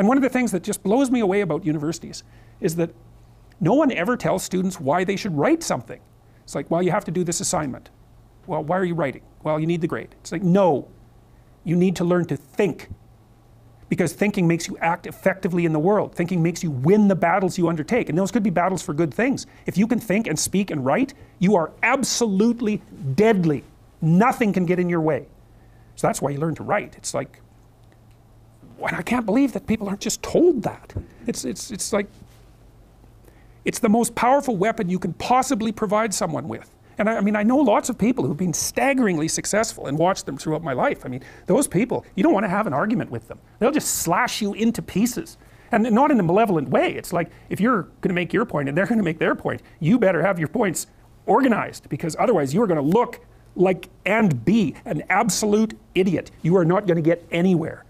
And one of the things that just blows me away about universities is that no one ever tells students why they should write something. It's like, well, you have to do this assignment. Well, why are you writing? Well, you need the grade. It's like, no, you need to learn to think. Because thinking makes you act effectively in the world. Thinking makes you win the battles you undertake. And those could be battles for good things. If you can think and speak and write, you are absolutely deadly. Nothing can get in your way. So that's why you learn to write. It's like, and I can't believe that people aren't just told that. It's, it's, it's like, it's the most powerful weapon you can possibly provide someone with. And I, I, mean, I know lots of people who've been staggeringly successful and watched them throughout my life. I mean, those people, you don't want to have an argument with them. They'll just slash you into pieces. And not in a malevolent way. It's like if you're going to make your point and they're going to make their point, you better have your points organized because otherwise you are going to look like and be an absolute idiot. You are not going to get anywhere.